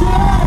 Yeah!